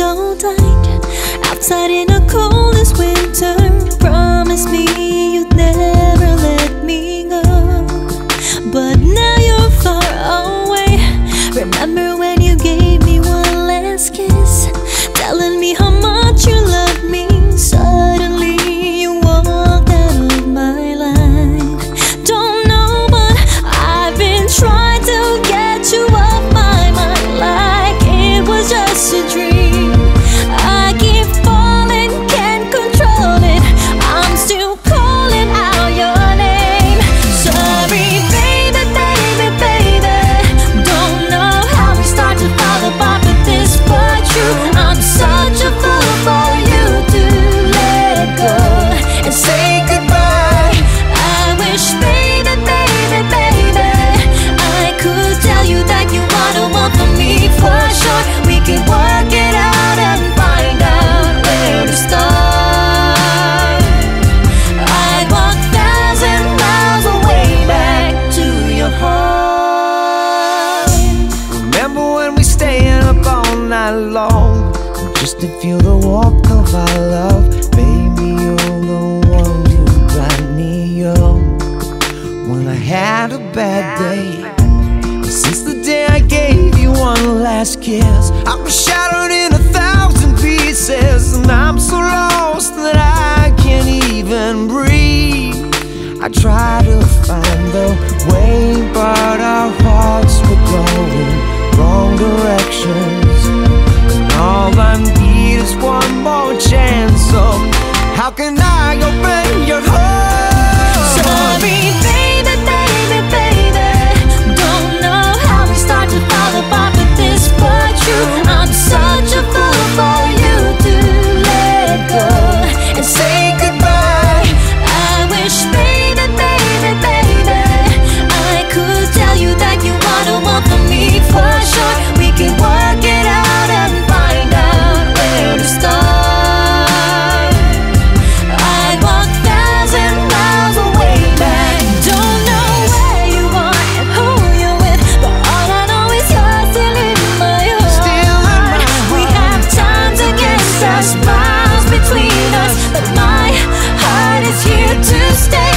so tight. Outside in the coldest winter Promise me to feel the warmth of our love. Baby, you're the one who got me young When I had a bad day Since the day I gave you one last kiss. I was shattered in a thousand pieces And I'm so lost that I can't even breathe. I try to find the way can I go? between us, but my heart is here to stay.